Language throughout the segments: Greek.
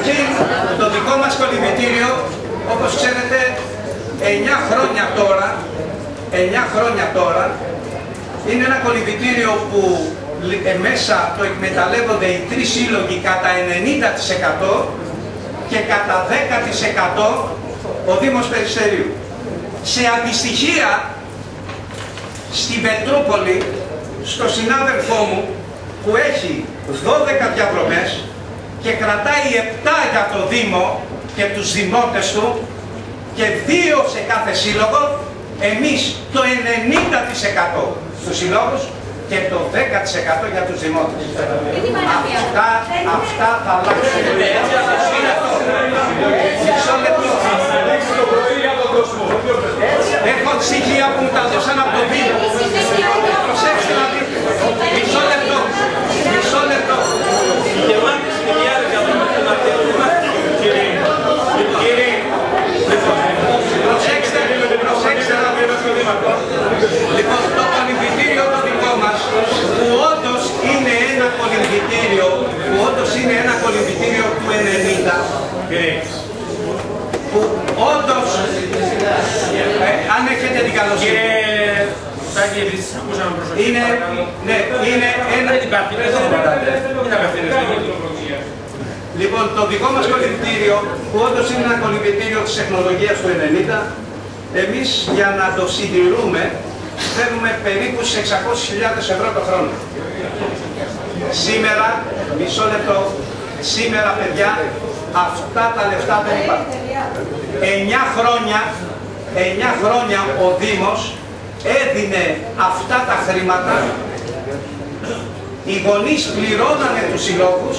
Καταρχήν, το δικό μας κολυμπητήριο, όπως ξέρετε, 9 χρόνια τώρα, 9 χρόνια τώρα, είναι ένα κολυμπητήριο που ε, μέσα το εκμεταλλεύονται οι τρεις σύλλογοι κατά 90% και κατά 10% ο Δήμος Περιστερίου. Σε αντιστοιχεία, στην Πετρούπολη, στο συνάδελφό μου, που έχει 12 διαδρομές και κρατάει 7 για το Δήμο και τους δημότες του και 2 σε κάθε σύλλογο, εμείς το 90% στους συλλόγους και το 10% για τους δημότες. Αυτά, αυτά θα αλλάξουν. Μισό λεπτό. Έχω στοιχεία που μου τα δώσαν από το Δήμο. Προσέξτε να δείτε. Μισό λεπτό. Μισό λεπτό. Προσέξτε, προσέξτε να δείτε. Λοιπόν, το κολυμπητήριο το δικό μας, που όντως είναι ένα κολυμπητήριο, που όντως είναι ένα κολυμπητήριο του 90, που όντως, ε, αν έχετε την καλοσύνη, Σάκη, επίσης, ακούσαμε προσοχή. είναι, ναι, είναι ένα... Δεν υπάρχει, δεν το πατάτε. Είναι απευθύνεται. Λοιπόν, το δικό μας κολυμπητήριο, που όντως είναι ένα κολυμπητήριο της τεχνολογίας του 90, εμείς για να το συντηρούμε, θέλουμε περίπου σε 600.000 ευρώ το χρόνο. Σήμερα, μισό λεπτό, σήμερα παιδιά, αυτά τα λεφτά δεν υπάρχουν. 9 χρόνια, 9 χρόνια ο Δήμος έδινε αυτά τα χρήματα, οι γονείς πληρώνανε τους συλλόγους,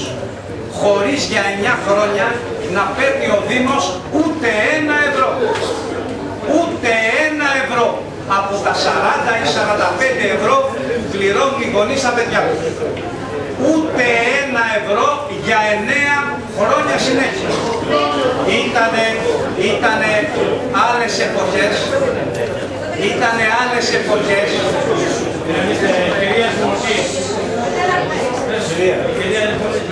χωρίς για 9 χρόνια να παίρνει ο Δήμος ούτε ένα ευρώ. Ούτε ένα ευρώ από τα 40 ή 45 ευρώ που πληρώνουν οι γονείς στα παιδιά τους. Ούτε ένα ευρώ για 9 χρόνια συνέχεια. Ήτανε, ήτανε άλλες εποχές, ήτανε άλλες εποχές. Κυρία Δημοσή. Κυρία Δημοσή.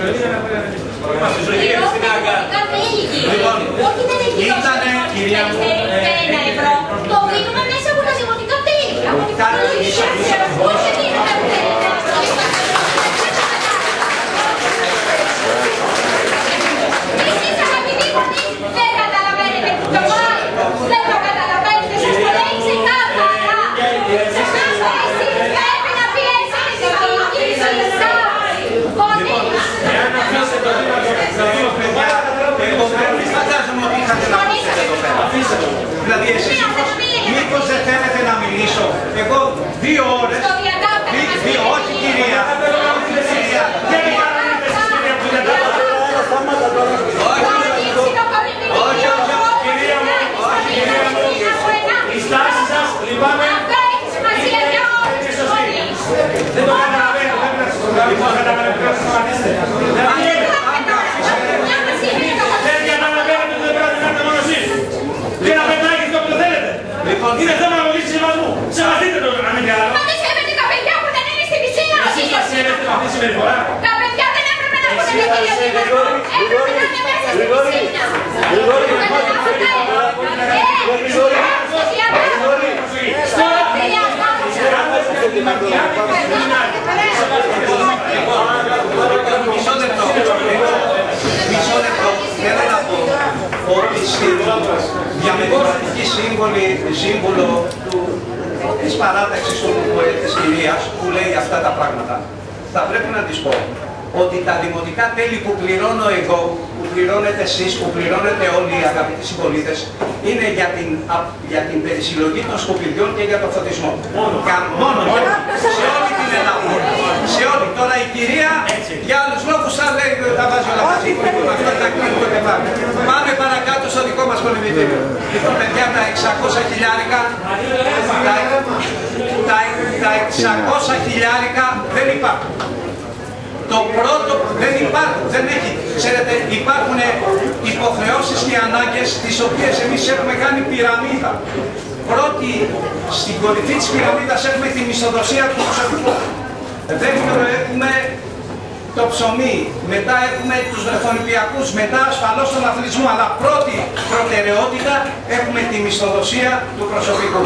Είμαστε ζωή και στην Άγκα. Λοιπόν, Όχι δεν έχει ήτανε, κυρία μου, ένα ευρώ. Το δίνουμε μέσα από τα δημοτικά τέλη. Από την Κάτω, φορολογία. μισό, μισό. Όχι δίνουμε τα τέλη. Εσείς αγαπητοί γονείς δεν καταλαβαίνετε το μάλλον. Δεν το καταλαβαίνετε. Σας το λέει ξεκάθαρα. Ξεχάστε εσείς πρέπει να πιέσετε τη διοίκηση σας. Γονείς. Εάν αφήσετε το Δήμο να εγώ δεν φαντάζομαι ότι είχατε να πείτε εδώ πέρα. Δηλαδή εσείς μήπως, μήπως δεν θέλετε να μιλήσω. Εγώ δύο ώρες, Το διατάφτα δι- μας δύο, λέει. όχι κυρία, κυρία, κυρία, όχι, όχι, κυρία μου, όχι, κυρία μου. Η στάση σας, λυπάμαι, είναι σωστή. Δεν το καταλαβαίνω, πρέπει να σας το κάνω. Δεν καταλαβαίνω, πρέπει να σταματήσετε. Δηλαδή, δεν καταλαβαίνετε ότι δεν πρέπει να κάνετε μόνο εσείς. Και να πετάγετε το που το θέλετε. Λοιπόν, Είναι θέμα λογής σεβασμού. Σεβαστείτε το, αν μη τι άλλο. Εσείς μας σέβεστε με αυτή τη συμπεριφορά. Τα παιδιά δεν έπρεπε να έχουν τέτοια διαβίβασμα. Έπρεπε να είναι μέσα στην πισίνα. μισό λεπτό. Μισό λεπτό. Θέλω να πω ότι στην διαμετωπιστική σύμβολη, σύμβολο του, της παράταξης του, ε, της κυρίας που λέει αυτά τα πράγματα, θα πρέπει να της πω ότι τα δημοτικά τέλη που πληρώνω εγώ, που πληρώνετε εσείς, που πληρώνετε όλοι οι αγαπητοί συμπολίτες, είναι για την, α- για την περισυλλογή των σκουπιδιών και για τον φωτισμό. Μόνο. μόνο σε όλη την Ελλάδα. Σε όλη. Τώρα η κυρία για άλλους λόγους θα λέει θα βάζει όλα μαζί. Λοιπόν, αυτό είναι κλείνει το κεφάλι. Πάμε παρακάτω στο δικό μας κολυμπητήριο. Λοιπόν, παιδιά, τα 600 χιλιάρικα, τα, τα, τα 600 χιλιάρικα δεν υπάρχουν. Το πρώτο δεν υπάρχουν, δεν έχει. Ξέρετε, υπάρχουν υποχρεώσεις και ανάγκες τις οποίες εμείς έχουμε κάνει πυραμίδα. Πρώτη, στην κορυφή της πυραμίδας έχουμε τη μισθοδοσία του προσωπικού. Δεύτερο έχουμε το ψωμί, μετά έχουμε τους βρεφονιπιακούς, μετά ασφαλώς τον αθλητισμό, αλλά πρώτη προτεραιότητα έχουμε τη μισθοδοσία του προσωπικού.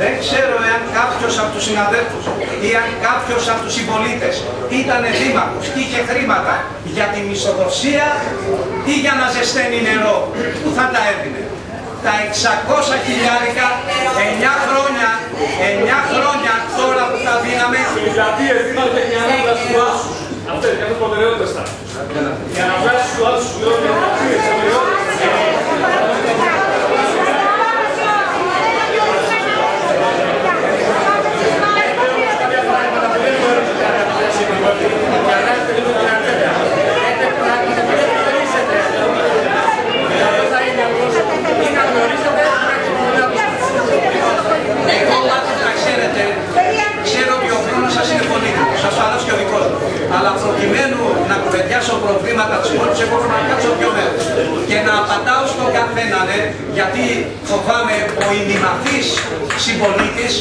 Δεν ξέρω εάν κάποιος από τους συναδέλφους ή αν κάποιος από τους συμπολίτες ήταν δήμαρχος και είχε χρήματα για τη μισθοδοσία ή για να ζεσταίνει νερό, που θα τα έδινε; Τα 600 χιλιάρικα, 9 χρόνια, 9 χρόνια τώρα που τα δίναμε, Οι πλατείες δίνονται για να βγάλουν του άσου. Αυτές είναι κάποιες προτεραιότητες θα. Για να βγάλεις του άσου σου λέω για να πλατείες, Εγώ να ξέρετε, ξέρω ότι ο χρόνος σας είναι πολύτιμος, ασφαλώς και ο δικός μου. Αλλά προκειμένου να κουβεντιάσω προβλήματα της πόλης, εγώ πρέπει να κάτσω δύο μέρες. Και να απαντάω στον καθέναν, ε, γιατί φοβάμαι ο ημιμαθής συμπολίτης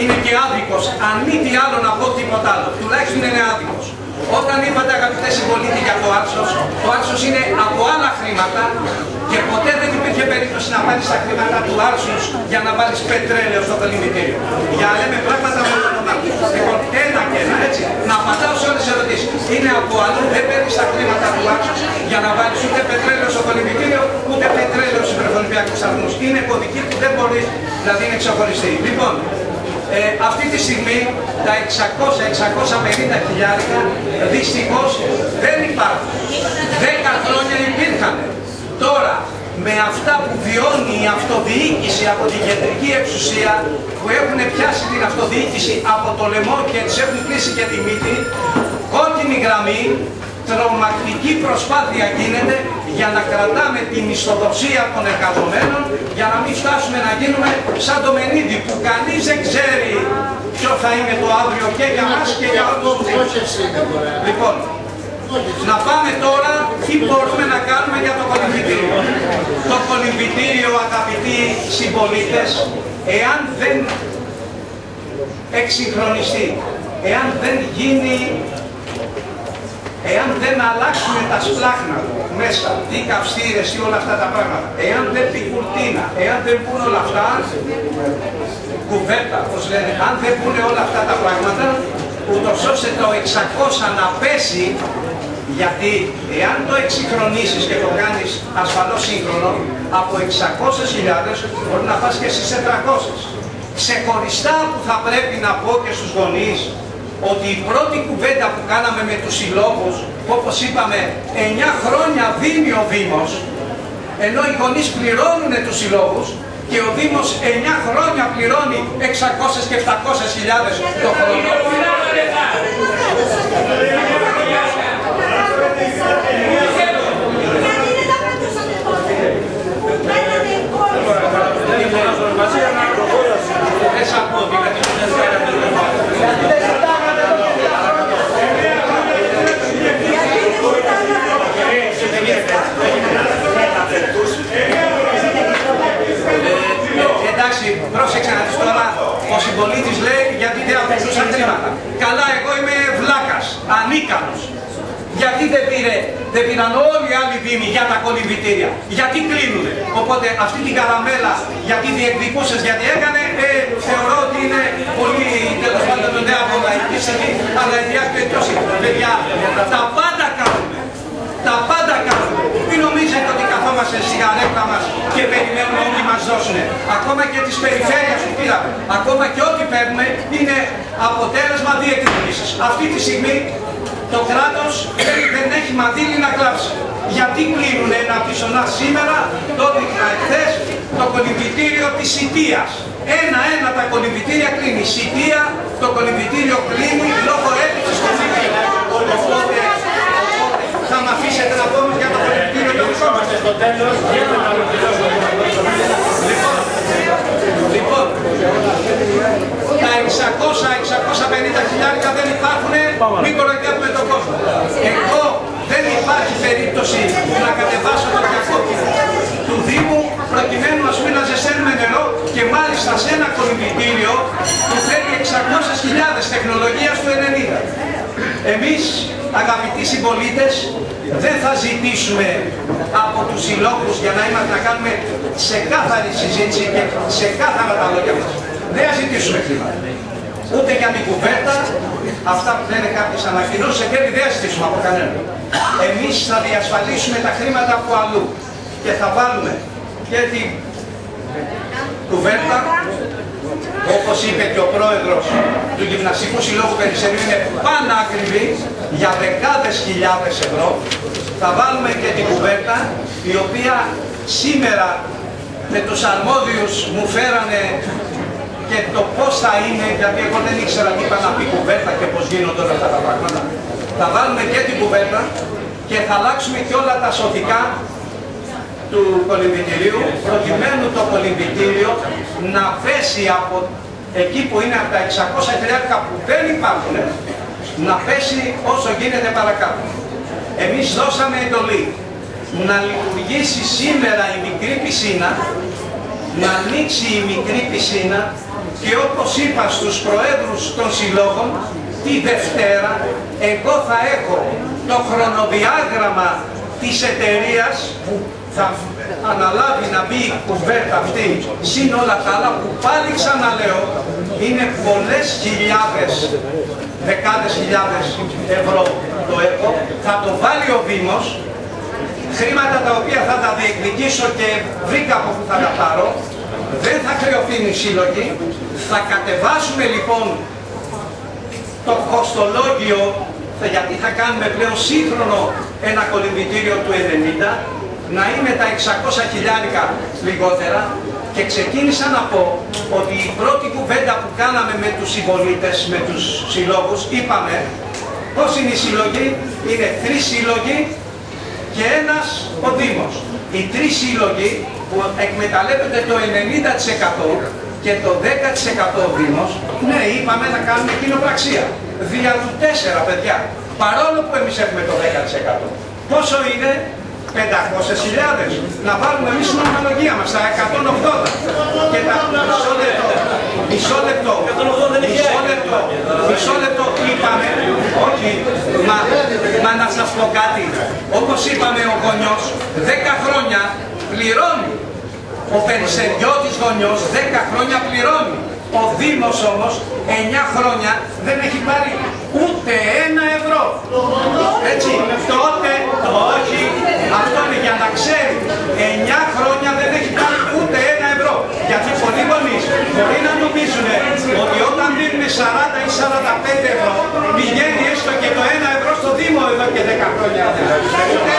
είναι και άδικος, αν μη τι άλλο να πω τίποτα άλλο. Τουλάχιστον είναι άδικος. Όταν είπατε αγαπητέ συμπολίτη για το Άρσος, το Άρσος είναι από άλλα χρήματα και ποτέ δεν υπήρχε περίπτωση να πάρεις τα χρήματα του Άρσους για να βάλεις πετρέλαιο στο κολυμβητήριο. Για να λέμε πράγματα με το όνομά του. Λοιπόν, ένα και ένα, έτσι. Να απαντάω σε όλες τις ερωτήσεις. Είναι από αλλού, δεν παίρνεις τα χρήματα του Άρσους για να βάλεις ούτε πετρέλαιο στο κολυμβητήριο, ούτε πετρέλαιο στους βρεφονιπιακούς σταθμούς. Είναι κωδική που δεν μπορείς, δηλαδή είναι ξεχωριστή. Λοιπόν, ε, αυτή τη στιγμή τα 600-650 χιλιάρικα δυστυχώς δεν υπάρχουν. 10 χρόνια υπήρχαν. Τώρα, με αυτά που βιώνει η αυτοδιοίκηση από την κεντρική εξουσία που έχουν πιάσει την αυτοδιοίκηση από το λαιμό και τις έχουν κλείσει και τη μύτη, κόκκινη γραμμή, τρομακτική προσπάθεια γίνεται για να κρατάμε την μισθοδοσία των εργαζομένων για να μην φτάσουμε να γίνουμε σαν το Μενίδη που κανείς δεν ξέρει ποιο θα είναι το αύριο και για μας και για όλους. τους Λοιπόν, να πάμε τώρα τι μπορούμε να κάνουμε για το κολυμβητήριο. Το κολυμβητήριο, αγαπητοί συμπολίτες, εάν δεν εξυγχρονιστεί, εάν δεν γίνει εάν δεν αλλάξουμε τα σπλάχνα μέσα, τι καυστήρες ή όλα αυτά τα πράγματα, εάν δεν πει κουρτίνα, εάν δεν πούν όλα αυτά, κουβέρτα, όπως λένε, αν δεν πούν όλα αυτά τα πράγματα, ούτως ώστε το 600 να πέσει, γιατί εάν το εξυγχρονίσεις και το κάνεις ασφαλώς σύγχρονο, από 600.000 μπορεί να πας και στις 400. Ξεχωριστά που θα πρέπει να πω και στους γονείς, ότι η πρώτη κουβέντα που κάναμε με τους συλλόγους, που όπως είπαμε 9 χρόνια δίνει ο Δήμος, ενώ οι γονείς πληρώνουν τους συλλόγους και ο Δήμος 9 χρόνια πληρώνει 600 και 700 χιλιάδες το χρόνο. Δεν σ' ακούω, δηλαδή. Ε, εντάξει, πρόσεξε να δεις τώρα, ο συμπολίτης λέει γιατί δεν απαιτούσαν χρήματα. Καλά, εγώ είμαι βλάκας, ανίκανος. Γιατί δεν, πήρε, δεν πήραν όλοι οι άλλοι δήμοι για τα κολυμβητήρια. Γιατί κλείνουνε; Οπότε αυτή την καραμέλα γιατί διεκδικούσες, γιατί έκανε, ε, θεωρώ ότι είναι πολύ τέλος πάντων νέα από λαϊκή στιγμή, αλλά η διάκριση παιδιά, τα πάντα κάνουμε. Τα πάντα κάνουμε. Μην νομίζετε ότι καθόμαστε στη γαρέκλα μας και περιμένουμε ό,τι μας δώσουν. Ακόμα και τις περιφέρειες που πήραμε, ακόμα και ό,τι παίρνουμε είναι αποτέλεσμα διεκδικήσεις. Αυτή τη στιγμή το κράτος δεν έχει μαντήλι να κλάψει. Γιατί κλείνουν ένα πισωνά σήμερα, το έδειχνα εχθές, το κολυμβητήριο της Σιτίας. Ένα-ένα τα κολυμβητήρια κλείνει. Η Σιτία, το κολυμβητήριο κλείνει λόγω έλλειψης κολυμβητήριου. Οπότε, θα με αφήσετε να πούμε για το κολυμβητήριο το δικό μας. Στο τέλος, για να ολοκληρώσουμε. Λοιπόν, λοιπόν, τα 600-650 χιλιάρικα δεν υπάρχουν, μην κοροϊδεύουμε τον κόσμο. Εγώ δεν υπάρχει περίπτωση να κατεβάσω το διακόπτη του Δήμου προκειμένου ας πούμε να ζεσταίνουμε νερό και μάλιστα σε ένα κολυμπητήριο που θέλει 600.000 τεχνολογίας του 90. Εμείς αγαπητοί συμπολίτες, δεν θα ζητήσουμε από τους συλλόγους για να είμαστε να κάνουμε ξεκάθαρη συζήτηση και ξεκάθαρα τα λόγια μας. Δεν θα ζητήσουμε χρήματα. Ούτε για την κουβέρτα, αυτά που λένε κάποιες ανακοινώσεις, σε τέλει δεν θα ζητήσουμε από κανέναν. Εμείς θα διασφαλίσουμε τα χρήματα από αλλού και θα βάλουμε και την κουβέρτα, όπως είπε και ο πρόεδρος του Γυμναστικού Συλλόγου Περισσερίου, είναι πανάκριβη για δεκάδες χιλιάδες ευρώ. Θα βάλουμε και την κουβέρτα, η οποία σήμερα με τους αρμόδιους μου φέρανε και το πώς θα είναι, γιατί εγώ δεν ήξερα τι είπα να πει κουβέρτα και πώς γίνονται όλα αυτά τα πράγματα. Θα βάλουμε και την κουβέρτα και θα αλλάξουμε και όλα τα σωτικά του κολυμβητηρίου προκειμένου το κολυμβητήριο να πέσει από εκεί που είναι από τα 600 χιλιάρικα που δεν υπάρχουν να πέσει όσο γίνεται παρακάτω. Εμείς δώσαμε εντολή να λειτουργήσει σήμερα η μικρή πισίνα, να ανοίξει η μικρή πισίνα και όπως είπα στους προέδρους των συλλόγων, τη Δευτέρα εγώ θα έχω το χρονοδιάγραμμα της εταιρείας που θα αναλάβει να μπει η κουβέρτα αυτή συν όλα τα άλλα που πάλι ξαναλέω είναι πολλές χιλιάδες, δεκάδες χιλιάδες ευρώ το έργο, θα το βάλει ο Δήμος, χρήματα τα οποία θα τα διεκδικήσω και βρήκα από που θα τα πάρω, δεν θα χρεωθούν οι σύλλογοι, θα κατεβάσουμε λοιπόν το κοστολόγιο γιατί θα κάνουμε πλέον σύγχρονο ένα κολυμβητήριο του 90 να είναι τα 600 χιλιάρικα λιγότερα και ξεκίνησα να πω ότι η πρώτη κουβέντα που κάναμε με τους συμπολίτε, με τους συλλόγους, είπαμε πώς είναι οι σύλλογοι, είναι τρεις σύλλογοι και ένας ο Δήμος. Οι τρεις σύλλογοι που εκμεταλλεύονται το 90% και το 10% ο Δήμος, ναι, είπαμε να κάνουμε κοινοπραξία. Δια του 4 παιδιά. Παρόλο που εμείς έχουμε το 10%. Πόσο είναι; 500.000. Να βάλουμε εμείς την ομολογία μας, τα 180. Και τα μισό λεπτό, μισό λεπτό, μισό λεπτό, μισό λεπτό είπαμε, όχι, μα, μα να σας πω κάτι, όπως είπαμε ο γονιός, 10 χρόνια πληρώνει. Ο Περιστεριώτης γονιός 10 χρόνια πληρώνει. Ο Δήμος όμως 9 χρόνια δεν έχει πάρει ούτε ένα ευρώ. Έτσι, τότε, το όχι, αυτό είναι για να ξέρει. 9 χρόνια δεν έχει πάρει ούτε ένα ευρώ. Γιατί πολλοί γονείς μπορεί να νομίζουν ότι όταν δίνουν 40 ή 45 ευρώ πηγαίνει έστω και το 1 ευρώ στο Δήμο εδώ και 10 χρόνια. Ούτε